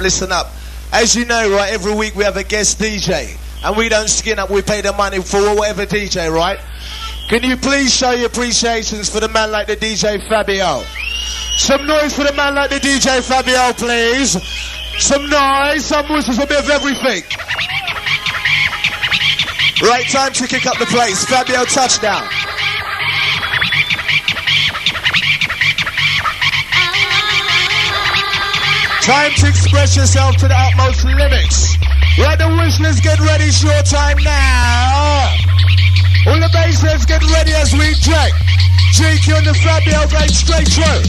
Listen up. As you know, right, every week we have a guest DJ. And we don't skin up, we pay the money for whatever DJ, right? Can you please show your appreciations for the man like the DJ Fabio? Some noise for the man like the DJ Fabio, please. Some noise, some whistles, a bit of everything. Right time to kick up the place. Fabio touchdown. Time to express yourself to the utmost limits. Right, the whistlers, get ready. It's your time now. All the bassheads, get ready as we jack. GQ and the Fabio going straight through.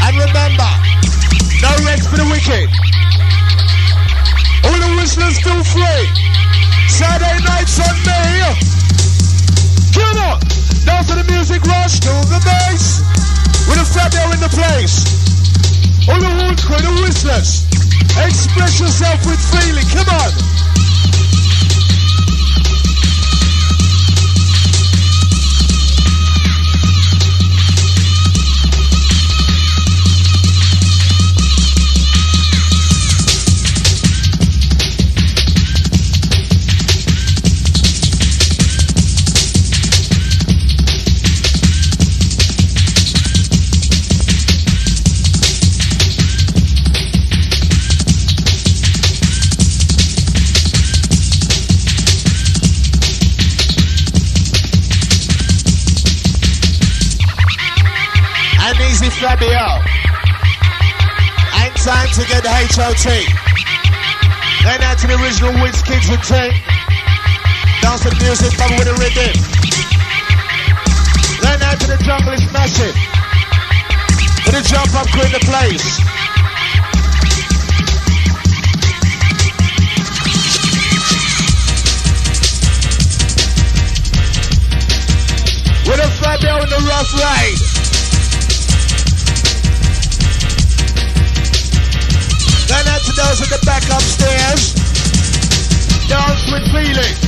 And remember, no rest for the wicked. All the whistlers feel free. Saturday nights on me. Come on. Down to the music rush, to the bass. With a Fabio in the place. All the horn crew, the whistlers. Express yourself with feeling. Come on. Fabio. Ain't time to get the HOT. Then out to the original Wiz Kids and Ting. Dance the music, bubble with the rhythm. Then out to the jungle is massive. With the jump up crew in the place. With a Fabio in the rough ride. Then out to those at the back upstairs. Dance with feeling.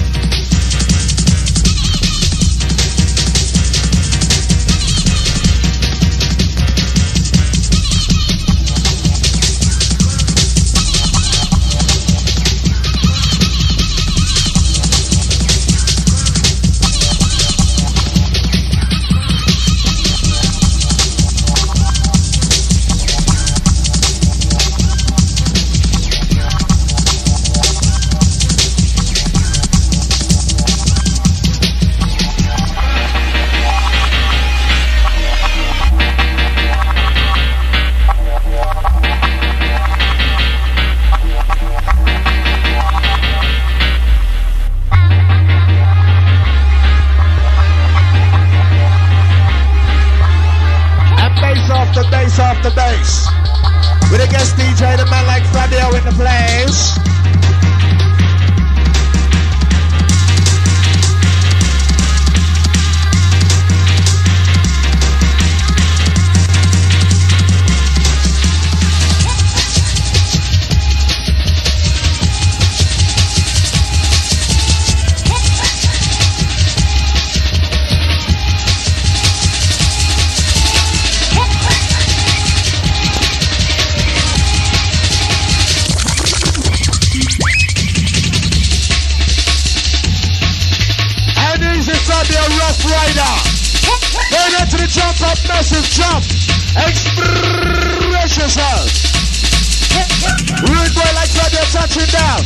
After bass. With a guest DJ, the man like Fabio in the place. Jump up, massive jump. Express yourself. Rude boy like Fabio touching down.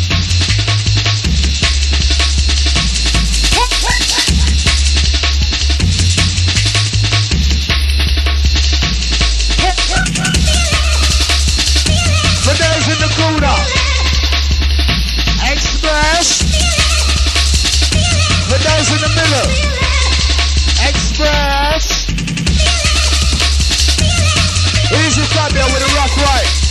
Those in the corner. Express. In the middle. right.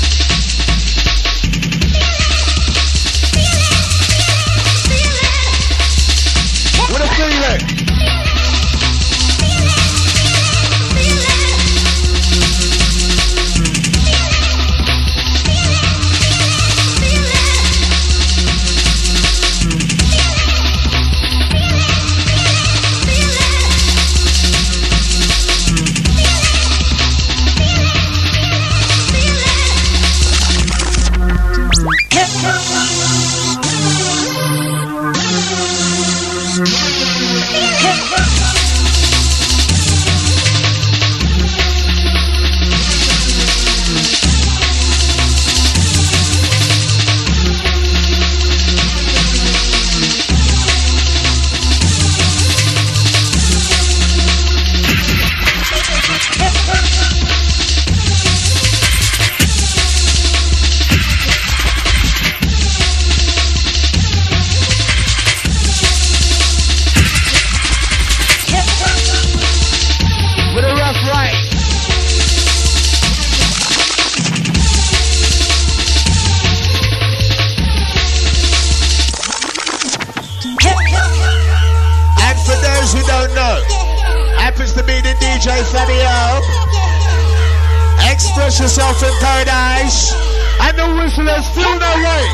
In paradise. And the whistlers still no way.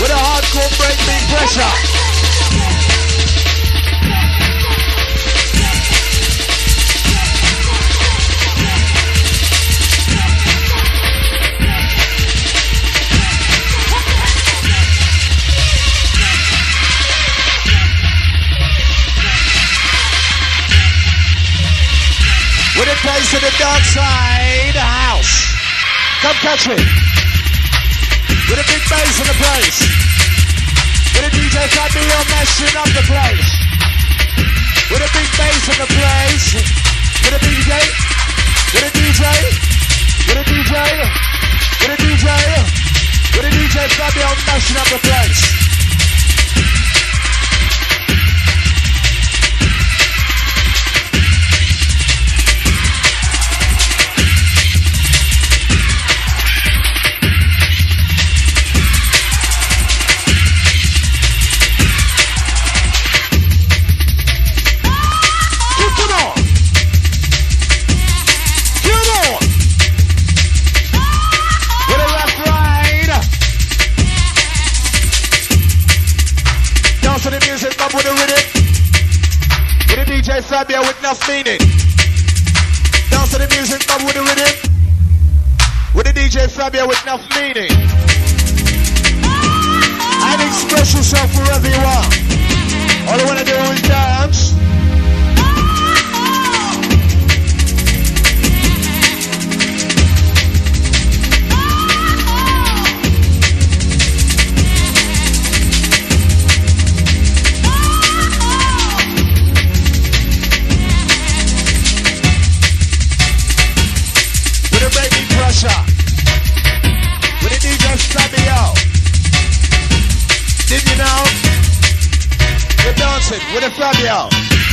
With a hardcore breakbeat pressure. It to the dark side house. Come catch me. With a big bass in the place. With a DJ Fabio mashing up the place. With a big bass in the place. With a DJ. With a DJ. With a DJ. With a DJ. With a DJ Fabio mashing up the place. Fabio with enough meaning. Dance to the music, but with the rhythm. With the DJ Fabio with enough meaning. And express yourself wherever you are. All I wanna do is dance. music. What if I y'all?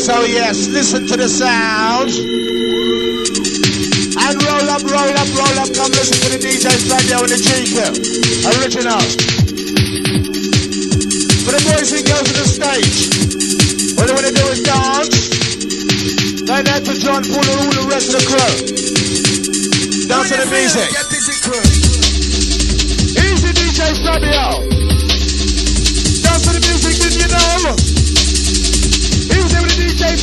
With a Fabio. listen to the sound. And roll up, roll up, roll up. Come listen to the DJs right there the GQ. Original. For the boys and girls on the stage. All they want to do is dance. Then that to John Paul and all the rest of the crew. Dance to the music. Easy DJ Fabio.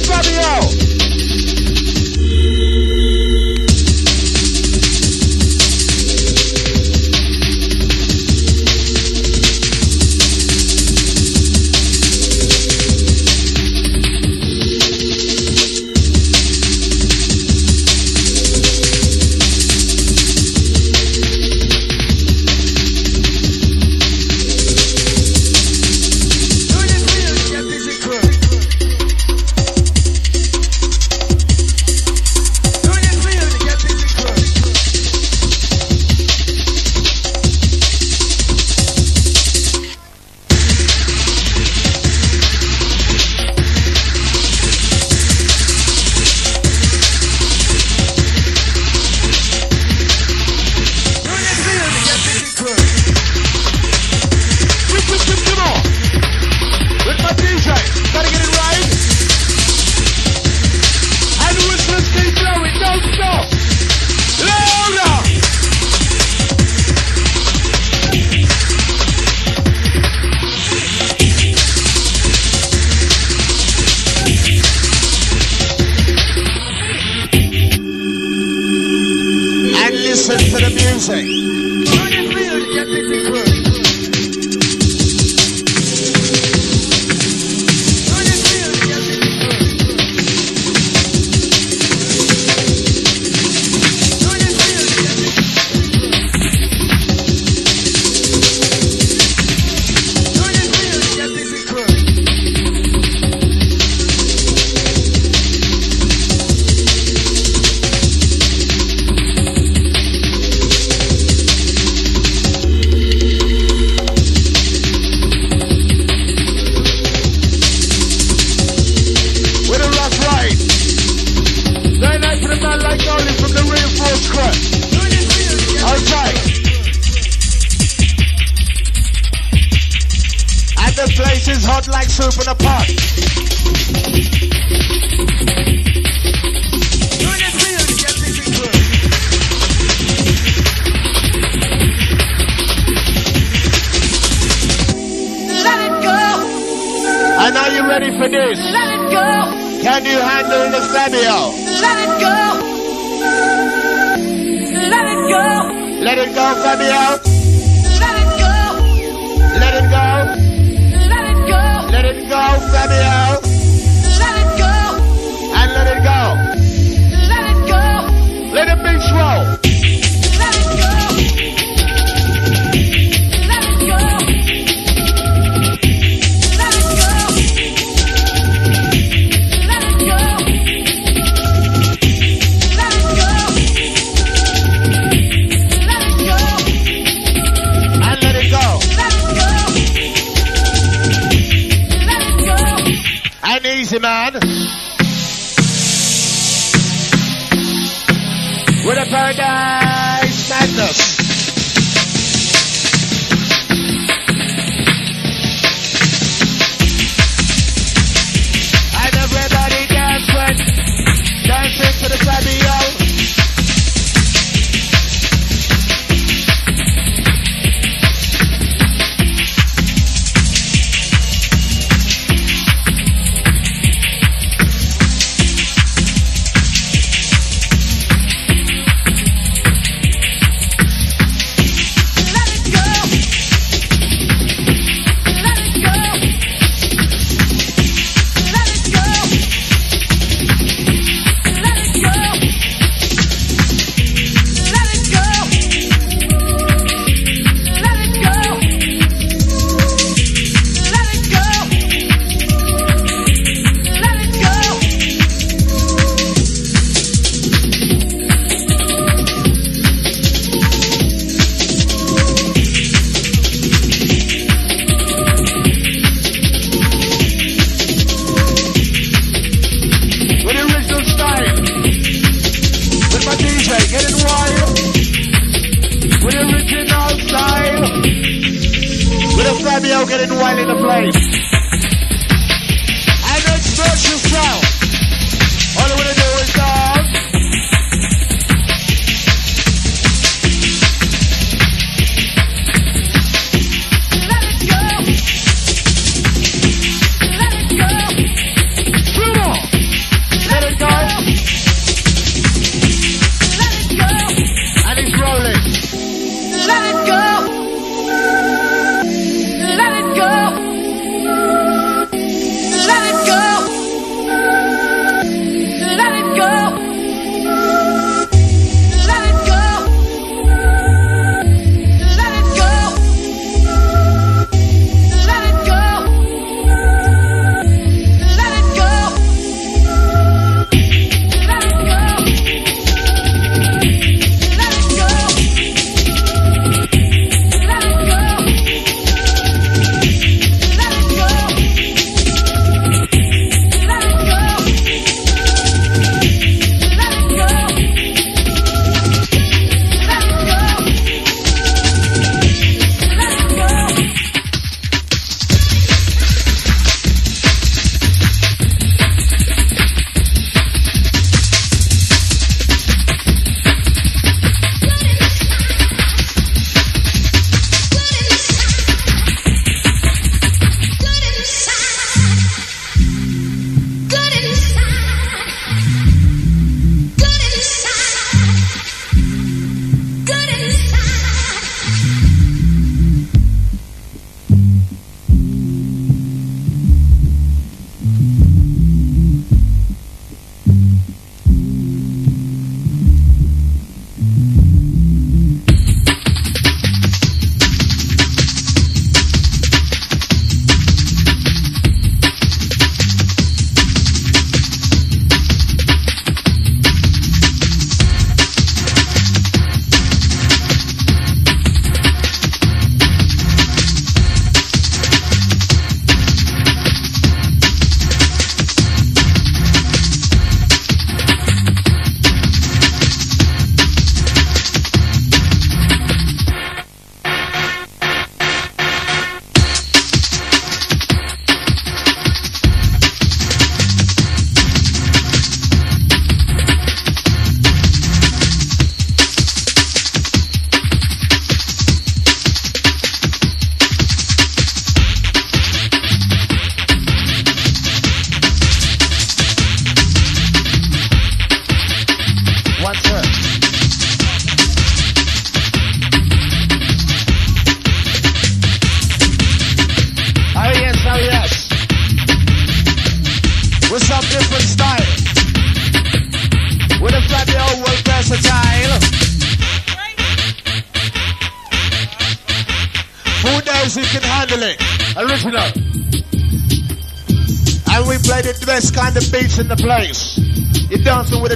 DJ say? God.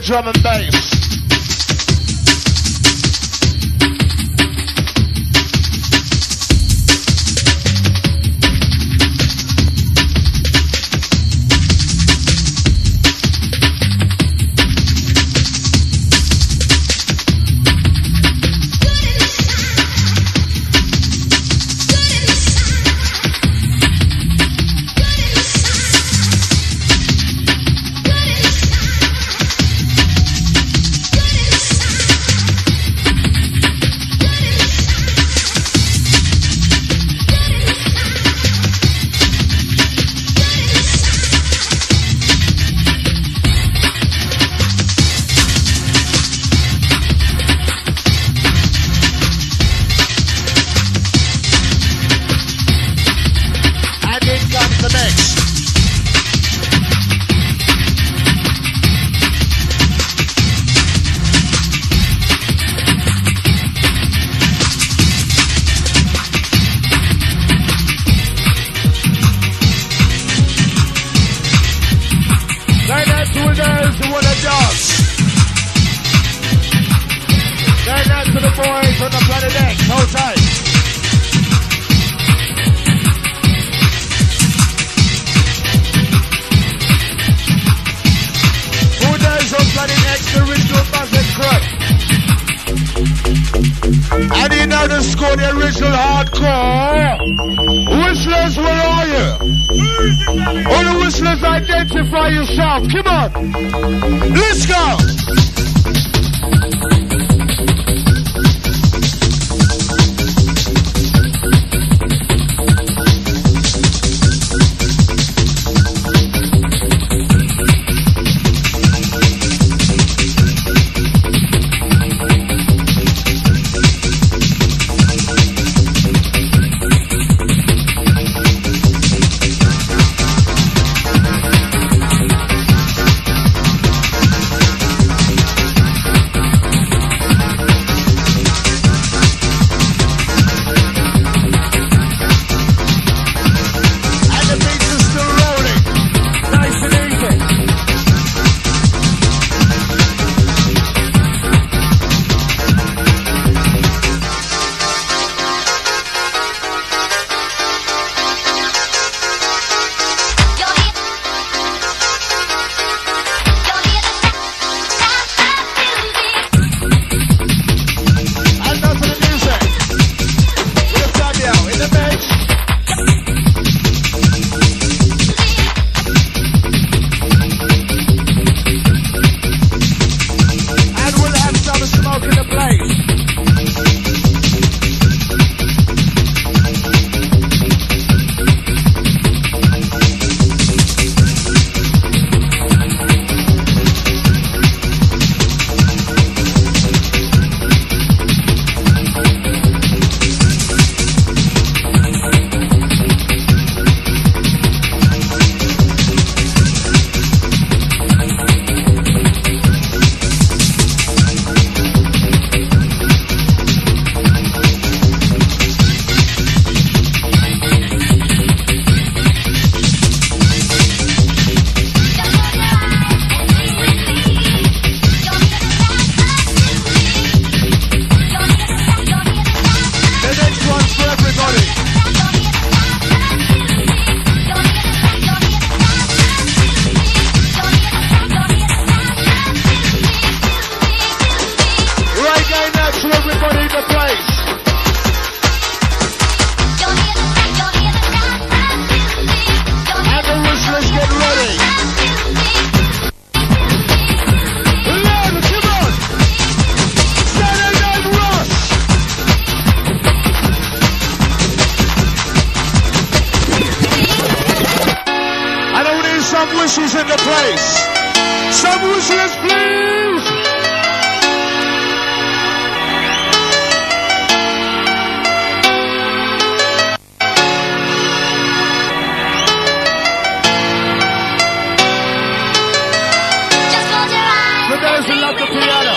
Drum and whistles in the place. Some whistles, please. Just close your eyes. The guys who love the piano.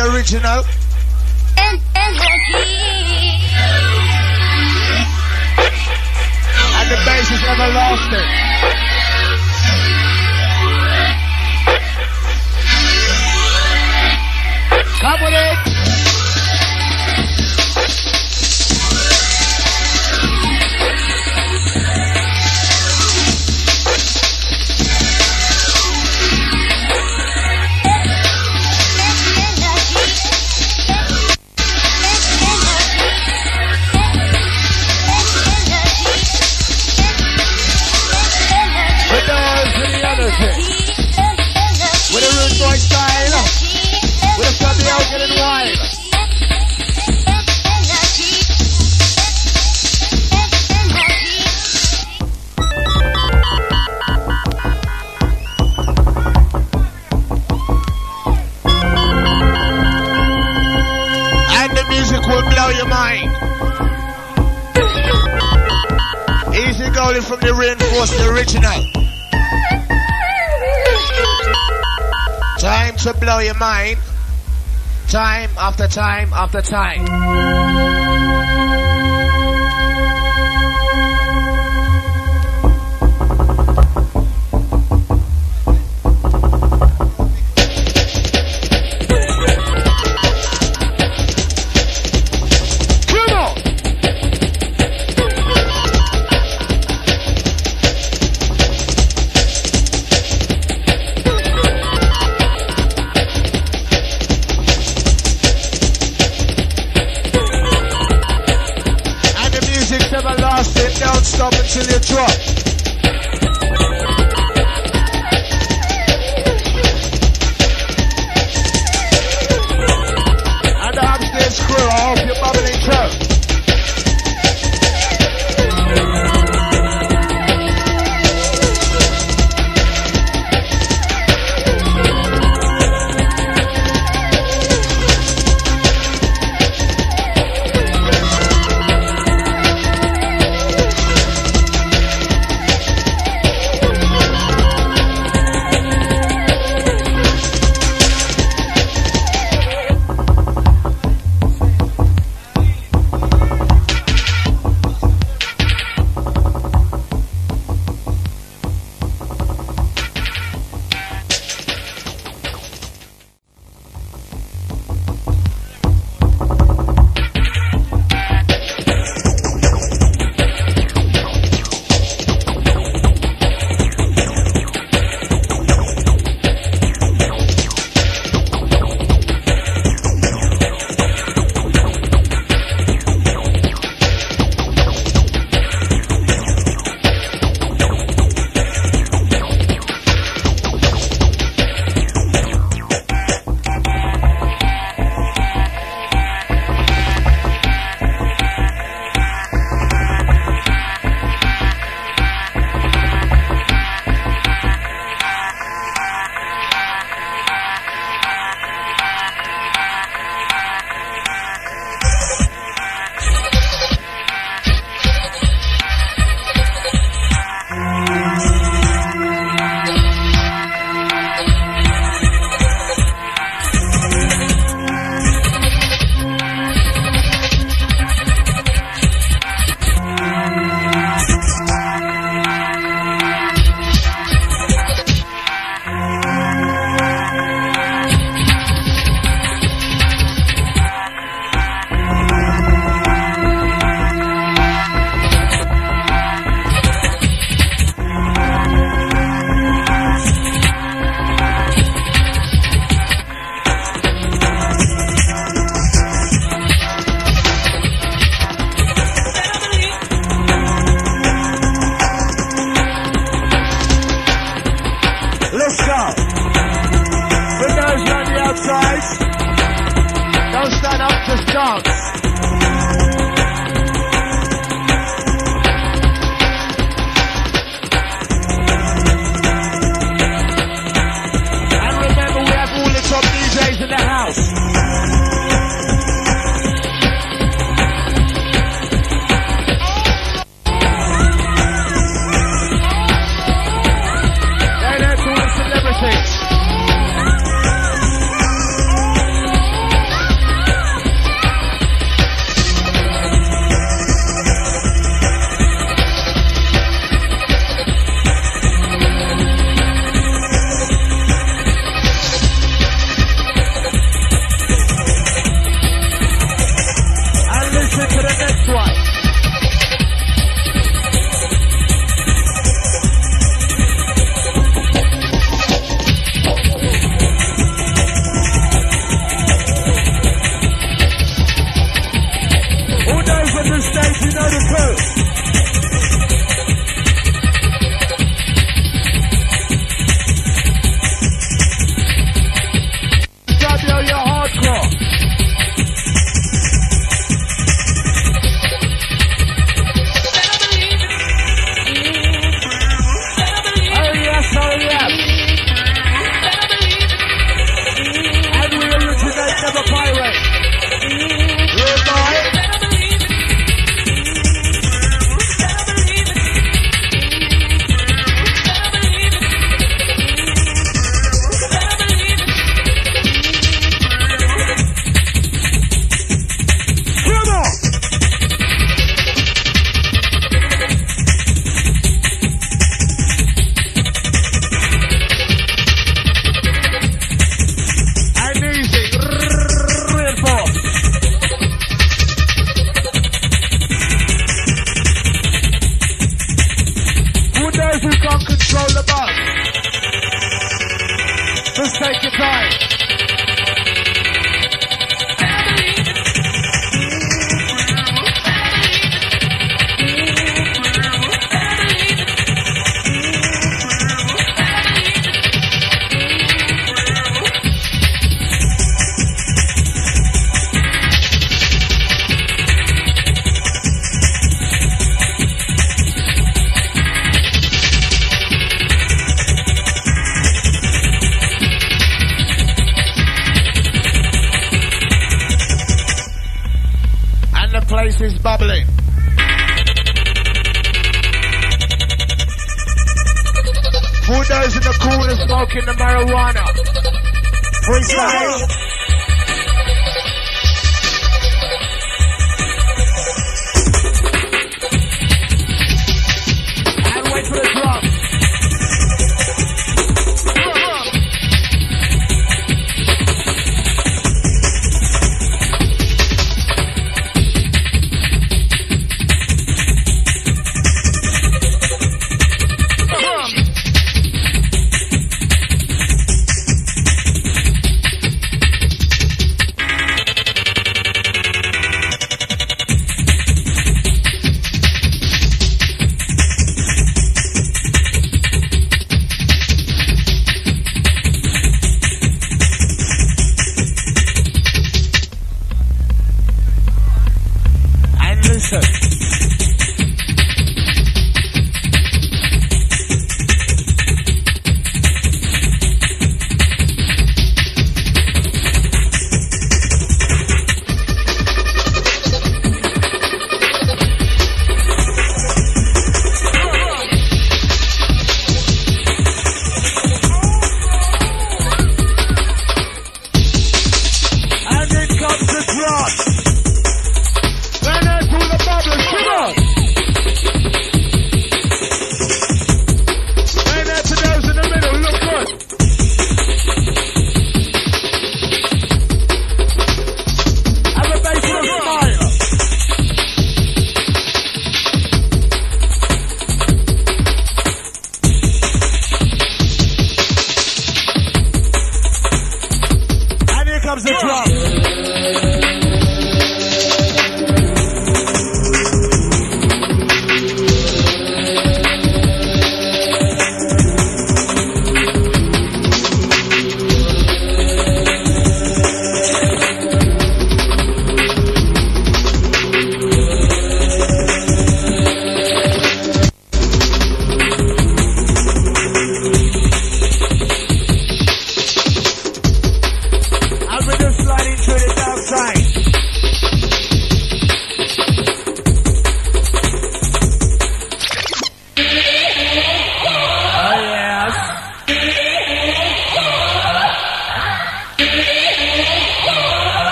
original. calling from the reinforced the original. Time to blow your mind. Time after time after time.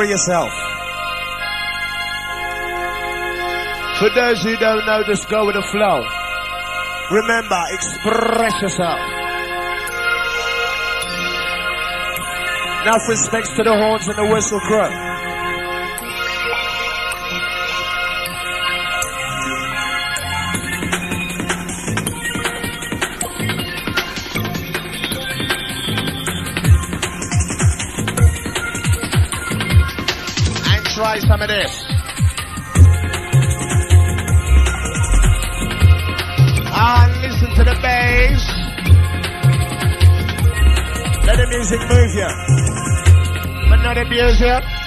Yourself. For those who don't know, just go with the flow. Remember, express yourself. Enough respects to the horns and the whistle crew. Some this. And ah, listen to the bass. Let the music move you. But not abuse you.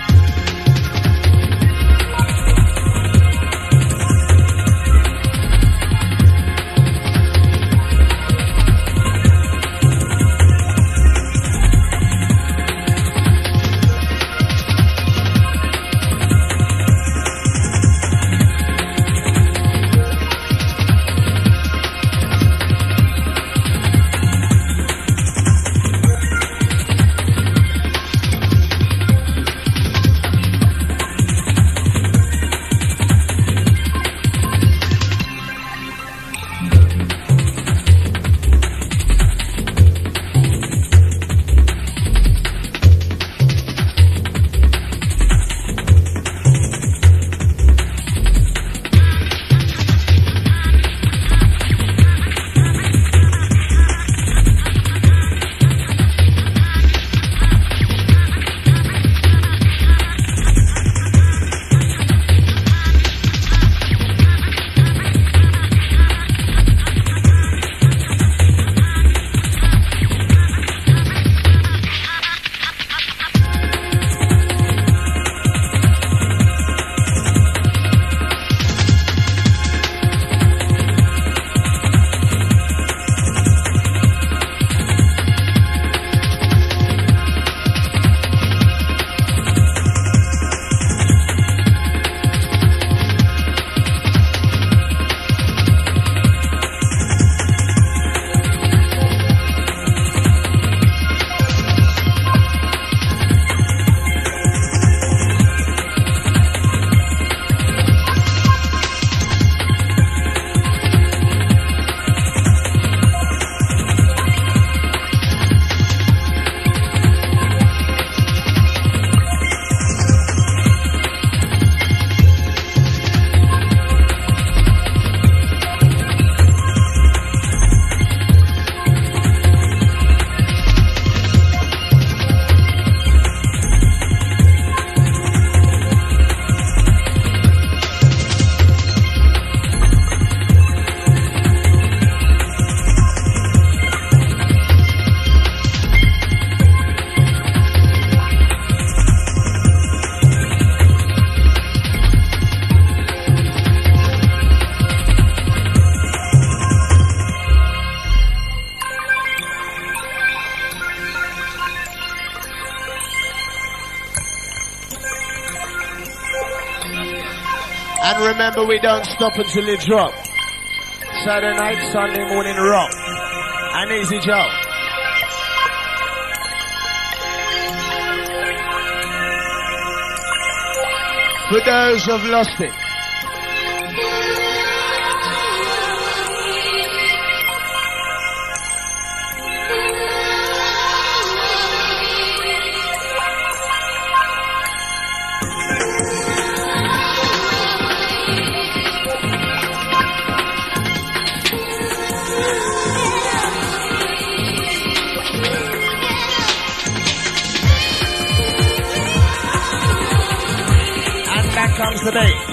And remember, we don't stop until you drop. Saturday night, Sunday morning, rock. And easy job. For those who've lost it, today.